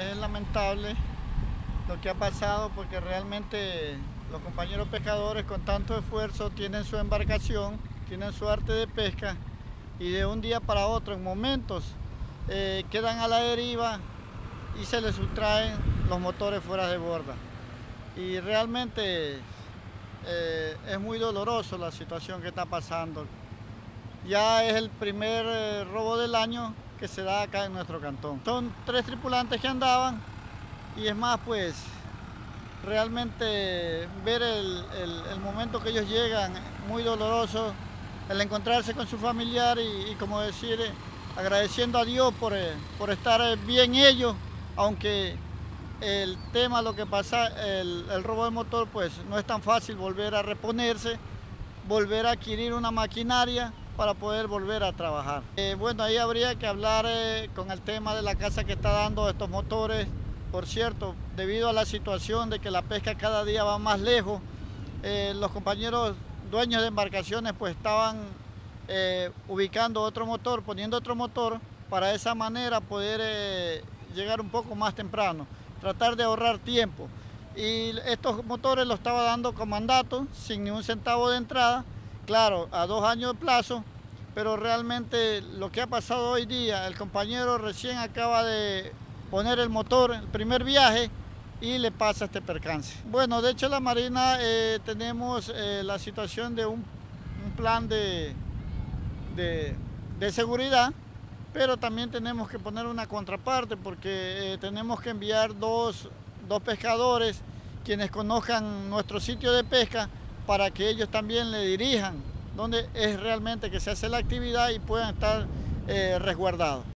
es lamentable lo que ha pasado porque realmente los compañeros pescadores con tanto esfuerzo tienen su embarcación, tienen su arte de pesca y de un día para otro en momentos eh, quedan a la deriva y se les sustraen los motores fuera de borda. Y realmente eh, es muy doloroso la situación que está pasando. Ya es el primer eh, robo del año que se da acá en nuestro cantón. Son tres tripulantes que andaban y es más, pues, realmente ver el, momento que ellos llegan, muy doloroso, el encontrarse con su familiar y, como decir, agradeciendo a Dios por, eh, por estar bien ellos, aunque el tema, lo que pasa, el, el robo de motor, pues no es tan fácil volver a reponerse, volver a adquirir una maquinaria, para poder volver a trabajar. Eh, bueno, ahí habría que hablar eh, con el tema de la casa que está dando estos motores. Por cierto, debido a la situación de que la pesca cada día va más lejos, eh, los compañeros dueños de embarcaciones pues estaban ubicando otro motor, poniendo otro motor para de esa manera poder llegar un poco más temprano, tratar de ahorrar tiempo. Y estos motores los estaba dando con mandato, sin ni un centavo de entrada, claro, a dos años de plazo, pero realmente lo que ha pasado hoy día, el compañero recién acaba de poner el motor, el primer viaje, y le pasa este percance. Bueno, de hecho la Marina eh, tenemos eh, la situación de un, plan de, de, seguridad, pero también tenemos que poner una contraparte porque eh, tenemos que enviar dos, dos pescadores quienes conozcan nuestro sitio de pesca para que ellos también le dirijan donde es realmente que se hace la actividad y puedan estar eh, resguardados.